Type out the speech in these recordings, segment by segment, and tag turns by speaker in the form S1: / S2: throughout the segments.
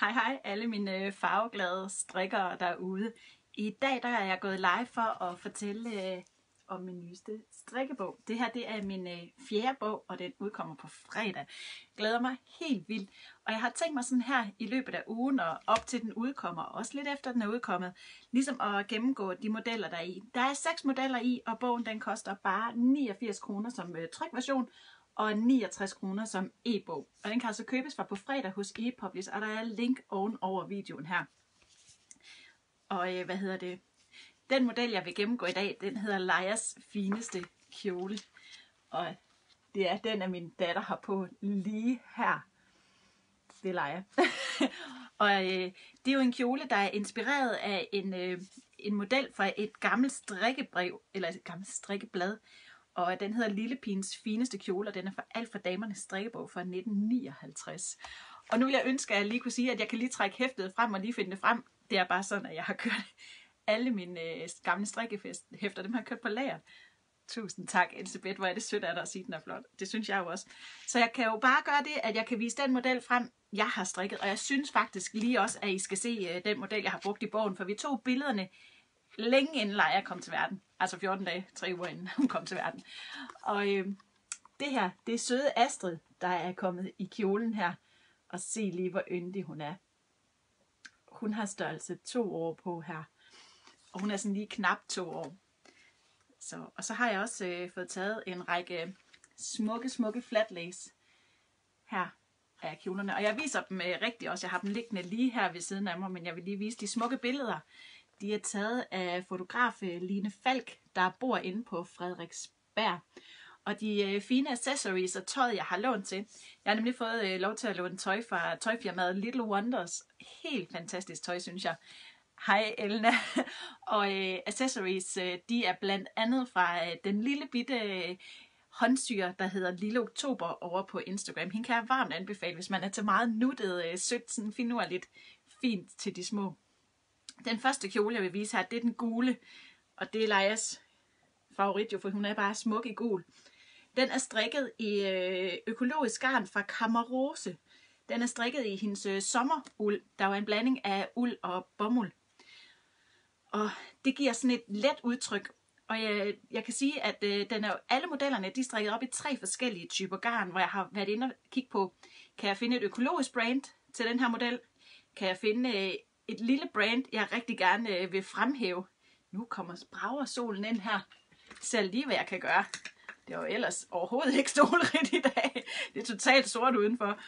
S1: Hej hej alle mine øh, farveglade strikkere derude. I dag der er jeg gået live for at fortælle øh, om min nyeste strikkebog. Det her det er min øh, fjerde bog, og den udkommer på fredag. Glæder mig helt vildt. Og jeg har tænkt mig sådan her i løbet af ugen og op til den udkommer, og også lidt efter den er udkommet, ligesom at gennemgå de modeller, der er i. Der er seks modeller i, og bogen den koster bare 89 kroner som øh, trykversion, og 69 kroner som e-bog. Og den kan altså købes fra på fredag hos ePublish, og der er link oven over videoen her. Og øh, hvad hedder det? Den model, jeg vil gennemgå i dag, den hedder Leias fineste kjole. Og det er den, af min datter har på lige her. Det er Leia. og øh, det er jo en kjole, der er inspireret af en, øh, en model fra et gammelt strikkebrev, eller et gammelt strikkeblad, og den hedder Lille fineste kjole, og den er for alt for damernes stræbog fra 1959. Og nu vil jeg ønske, at jeg lige kunne sige, at jeg kan lige trække hæftet frem og lige finde det frem. Det er bare sådan, at jeg har kørt alle mine øh, gamle strikkehæfter, dem har jeg kørt på lager. Tusind tak, Elisabeth. Hvor er det sødt af dig at sige, den er flot. Det synes jeg jo også. Så jeg kan jo bare gøre det, at jeg kan vise den model frem, jeg har strikket. Og jeg synes faktisk lige også, at I skal se øh, den model, jeg har brugt i bogen. For vi tog billederne længe inden Leia kom til verden. Altså 14 dage, 3 uger inden hun kom til verden. Og øh, det her, det er søde Astrid, der er kommet i kjolen her. Og se lige, hvor yndig hun er. Hun har størrelse to år på her. Og hun er sådan lige knap to år. Så, og så har jeg også øh, fået taget en række smukke, smukke flatlace her af kjolerne. Og jeg viser dem øh, rigtigt også. Jeg har dem liggende lige her ved siden af mig, men jeg vil lige vise de smukke billeder. De er taget af fotograf øh, Line Falk, der bor inde på Frederiksberg. Og de øh, fine accessories og tøj, jeg har lånt til. Jeg har nemlig fået øh, lov til at låne tøj fra tøjfirmaet Little Wonders. Helt fantastisk tøj, synes jeg. Hej Elna. og øh, accessories, øh, de er blandt andet fra øh, den lille bitte øh, håndsyre, der hedder Lille Oktober over på Instagram. Hende kan jeg varmt anbefale, hvis man er til meget nuttet, øh, sødt, sådan finurligt, fint til de små. Den første kjole, jeg vil vise her, det er den gule, og det er Leias favorit jo, for hun er bare smuk i gul. Den er strikket i øh, økologisk garn fra Camarose. Den er strikket i hendes øh, sommeruld. Der var en blanding af uld og bomuld. Og det giver sådan et let udtryk. Og jeg, jeg kan sige, at øh, den er, alle modellerne de er strikket op i tre forskellige typer garn, hvor jeg har været inde og kigge på, kan jeg finde et økologisk brand til den her model? Kan jeg finde øh, et lille brand, jeg rigtig gerne øh, vil fremhæve? Nu kommer brager solen ind her. Selv lige, hvad jeg kan gøre. Det er jo ellers overhovedet ikke solrigt i dag. Det er totalt sort udenfor.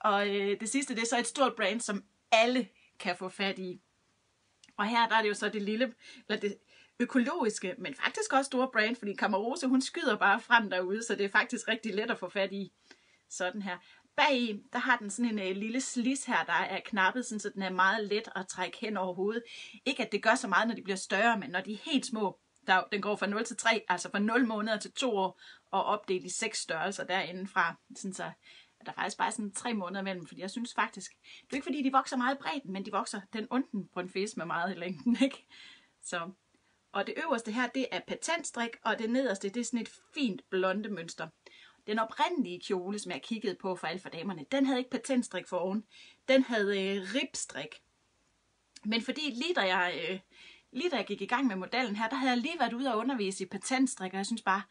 S1: Og øh, det sidste, det er så et stort brand, som alle kan få fat i. Og her der er det jo så det lille, eller det økologiske, men faktisk også store brand, fordi Camarose, hun skyder bare frem derude, så det er faktisk rigtig let at få fat i. Sådan her. Bag der har den sådan en øh, lille slis her, der er knappet, sådan, så den er meget let at trække hen over hovedet. Ikke at det gør så meget, når de bliver større, men når de er helt små, der, den går fra 0 til 3, altså fra 0 måneder til 2 år, og opdelt i 6 størrelser derinde fra, sådan så der er faktisk bare sådan 3 måneder imellem, fordi jeg synes faktisk, det er ikke fordi, de vokser meget bredt, men de vokser den unden på en fisk med meget i længden, ikke? Så, og det øverste her, det er patentstrik, og det nederste, det er sådan et fint blonde mønster. Den oprindelige kjole, som jeg kiggede på for alle for damerne, den havde ikke patentstrik for oven. Den havde øh, ribstrik. Men fordi lige da jeg... Øh, lige da jeg gik i gang med modellen her, der havde jeg lige været ude og undervise i patentstrik, og jeg synes bare,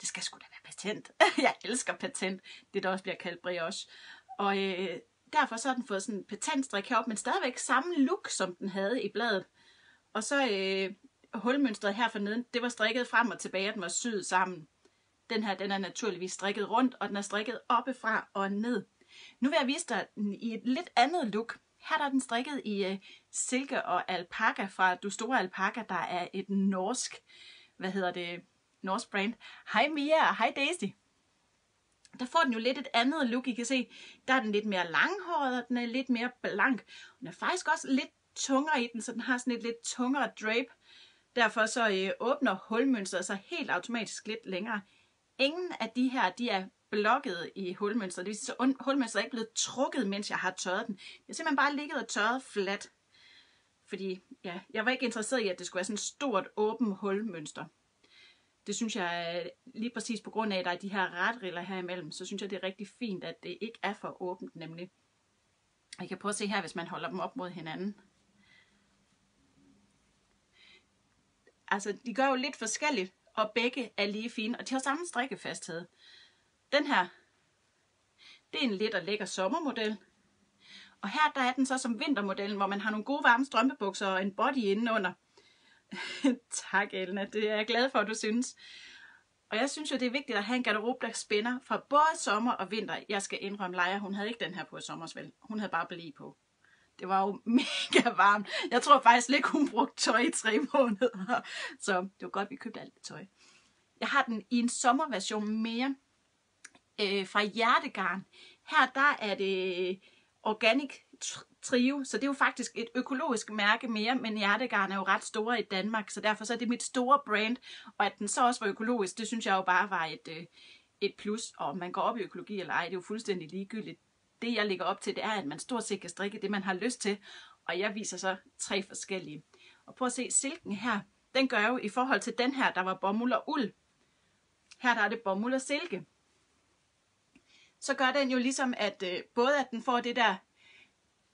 S1: det skal sgu da være patent. jeg elsker patent, det der også bliver kaldt brioche. Og øh, derfor så har den fået sådan en patentstrik heroppe, men stadigvæk samme look, som den havde i bladet. Og så øh, hulmønstret her forneden, det var strikket frem og tilbage, og den var syet sammen. Den her, den er naturligvis strikket rundt, og den er strikket oppefra og ned. Nu vil jeg vise dig den i et lidt andet look. Her der er den strikket i uh, silke og alpaka fra Du Store Alpaka, der er et norsk, hvad hedder det, norsk brand. Hej Mia og hej Daisy. Der får den jo lidt et andet look, I kan se. Der er den lidt mere langhåret, og den er lidt mere blank. Den er faktisk også lidt tungere i den, så den har sådan et lidt tungere drape. Derfor så øh, åbner hulmønstret sig helt automatisk lidt længere. Ingen af de her, de er blokket i hulmønstret. Det vil sige, at hulmønstret er ikke blevet trukket, mens jeg har tørret den. Jeg har simpelthen bare ligget og tørret fladt. Fordi ja, jeg var ikke interesseret i, at det skulle være sådan et stort, åbent hulmønster. Det synes jeg lige præcis på grund af, at der er de her retriller her imellem, så synes jeg, det er rigtig fint, at det ikke er for åbent nemlig. Jeg kan prøve at se her, hvis man holder dem op mod hinanden. Altså, de gør jo lidt forskelligt, og begge er lige fine, og de har samme strikkefasthed. Den her, det er en lidt og lækker sommermodel. Og her der er den så som vintermodellen, hvor man har nogle gode varme strømpebukser og en body indenunder. tak, Elna. Det er jeg glad for, at du synes. Og jeg synes jo, det er vigtigt at have en garderobe, der spænder fra både sommer og vinter. Jeg skal indrømme, Leia, hun havde ikke den her på i sommersvæl. Hun havde bare blæ på. Det var jo mega varmt. Jeg tror faktisk ikke, hun brugte tøj i tre måneder. Så det var godt, vi købte alt det tøj. Jeg har den i en sommerversion mere øh, fra Hjertegarn. Her der er det øh, Organic Trio, så det er jo faktisk et økologisk mærke mere, men Hjertegarn er jo ret store i Danmark, så derfor så er det mit store brand, og at den så også var økologisk, det synes jeg jo bare var et, øh, et plus, og man går op i økologi eller ej, det er jo fuldstændig ligegyldigt. Det jeg ligger op til, det er, at man stort set kan strikke det, man har lyst til, og jeg viser så tre forskellige. Og prøv at se, silken her, den gør jo i forhold til den her, der var bomuld og uld. Her der er det bomuld og silke. Så gør den jo ligesom, at øh, både at den får det der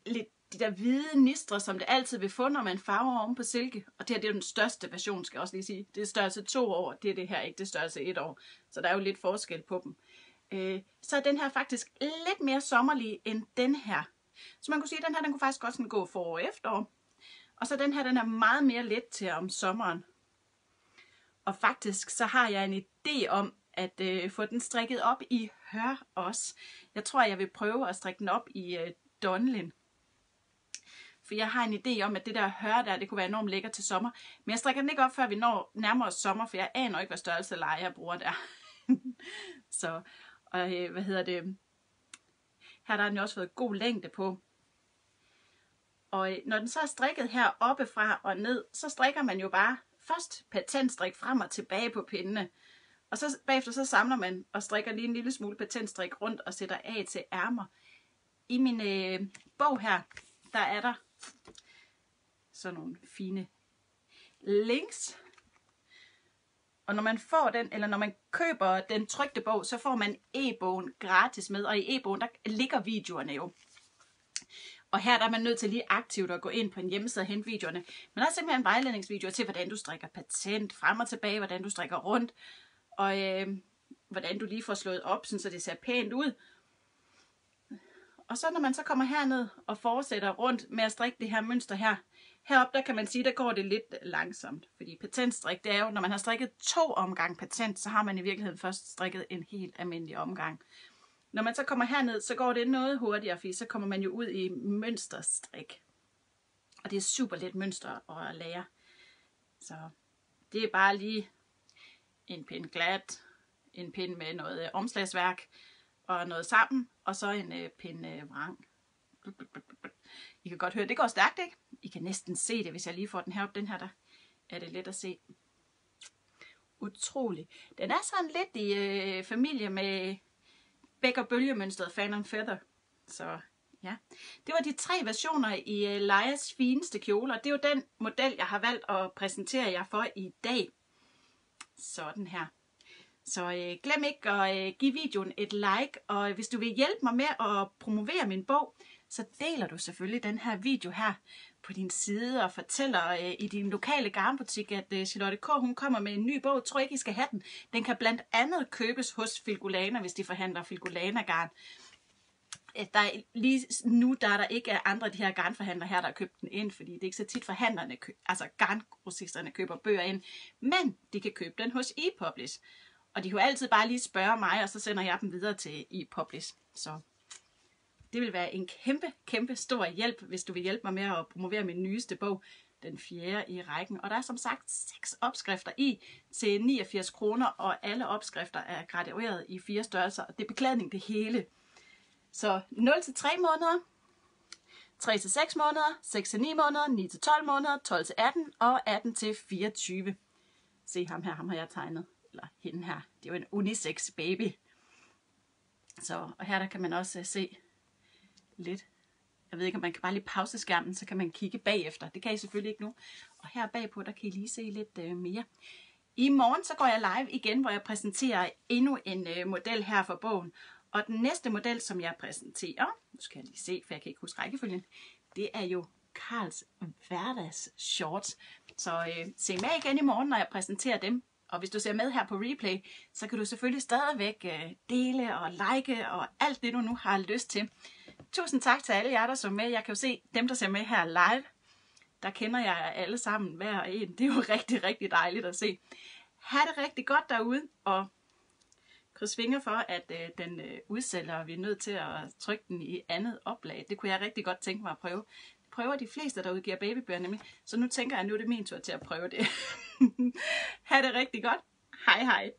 S1: lidt de der hvide nistre, som det altid vil få, når man farver oven på silke. Og det her det er den største version, skal jeg også lige sige. Det er størrelse to år, det er det her, ikke det størrelse et år. Så der er jo lidt forskel på dem. Øh, så er den her faktisk lidt mere sommerlig end den her. Så man kunne sige, at den her den kunne faktisk også gå for og efterår. Og så den her, den er meget mere let til om sommeren. Og faktisk så har jeg en idé om at øh, få den strikket op i hør også. Jeg tror, jeg vil prøve at strikke den op i øh, Donlin. For jeg har en idé om, at det der hør der, det kunne være enormt lækkert til sommer. Men jeg strikker den ikke op, før vi når nærmere sommer, for jeg aner ikke, hvad størrelse leje jeg bruger der. så, og øh, hvad hedder det? Her der har den også fået god længde på. Og øh, når den så er strikket her oppefra og ned, så strikker man jo bare først patentstrik frem og tilbage på pindene. Og så bagefter så samler man og strikker lige en lille smule patentstrik rundt og sætter af til ærmer. I min øh, bog her, der er der sådan nogle fine links. Og når man får den, eller når man køber den trykte bog, så får man e-bogen gratis med. Og i e-bogen, der ligger videoerne jo. Og her der er man nødt til lige aktivt at gå ind på en hjemmeside og hente videoerne. Men der er simpelthen vejledningsvideoer til, hvordan du strikker patent frem og tilbage, hvordan du strikker rundt, og øh, hvordan du lige får slået op, så det ser pænt ud. Og så når man så kommer herned og fortsætter rundt med at strikke det her mønster her, heroppe der kan man sige, der går det lidt langsomt. Fordi patentstrik, det er jo, når man har strikket to omgang patent, så har man i virkeligheden først strikket en helt almindelig omgang. Når man så kommer herned, så går det noget hurtigere, fordi så kommer man jo ud i mønsterstrik. Og det er super let mønster at lære. Så det er bare lige en pind glat, en pind med noget øh, omslagsværk og noget sammen, og så en øh, pind øh, vrang. I kan godt høre, det går stærkt, ikke? I kan næsten se det, hvis jeg lige får den her op. Den her, der er det let at se. Utrolig. Den er sådan lidt i øh, familie med bæk- og bølgemønstret Fan and Feather. Så ja, det var de tre versioner i øh, Leias fineste kjoler. Det er jo den model, jeg har valgt at præsentere jer for i dag. Sådan her. Så øh, glem ikke at øh, give videoen et like, og hvis du vil hjælpe mig med at promovere min bog, så deler du selvfølgelig den her video her på din side og fortæller øh, i din lokale garnbutik, at øh, Charlotte K. hun kommer med en ny bog. Tror ikke, I skal have den. Den kan blandt andet købes hos Filgolana, hvis de forhandler Filgolana-garn. Øh, der er, lige nu der er der ikke andre af de her garnforhandlere her, der har købt den ind, fordi det er ikke så tit forhandlerne, altså garngrossisterne køber bøger ind, men de kan købe den hos ePublish. Og de kan jo altid bare lige spørge mig, og så sender jeg dem videre til ePublish. Så det vil være en kæmpe, kæmpe stor hjælp, hvis du vil hjælpe mig med at promovere min nyeste bog, den fjerde i rækken. Og der er som sagt seks opskrifter i til 89 kroner, og alle opskrifter er gradueret i fire størrelser. Og det er beklædning det hele. Så 0-3 måneder, 3-6 måneder, 6-9 måneder, 9-12 måneder, 12-18 og 18-24. Se ham her, ham har jeg tegnet. Eller hende her. Det er jo en unisex baby. Så, og her der kan man også se lidt. Jeg ved ikke, om man kan bare lige pause skærmen, så kan man kigge bagefter. Det kan I selvfølgelig ikke nu. Og her bagpå, der kan I lige se lidt øh, mere. I morgen så går jeg live igen, hvor jeg præsenterer endnu en øh, model her for bogen. Og den næste model, som jeg præsenterer, nu skal jeg lige se, for jeg kan ikke huske rækkefølgen, det er jo Karls hverdags shorts. Så øh, se med igen i morgen, når jeg præsenterer dem. Og hvis du ser med her på replay, så kan du selvfølgelig stadigvæk øh, dele og like og alt det, du nu har lyst til. Tusind tak til alle jer, der så med. Jeg kan jo se dem, der ser med her live. Der kender jeg alle sammen hver og en. Det er jo rigtig, rigtig dejligt at se. Ha' det rigtig godt derude, og kryds fingre for, at øh, den øh, udsælger, vi er nødt til at trykke den i andet oplag. Det kunne jeg rigtig godt tænke mig at prøve. Det prøver de fleste, der udgiver babybøger nemlig. Så nu tænker jeg, at nu er det min tur til at prøve det. ha' det rigtig godt. Hej hej.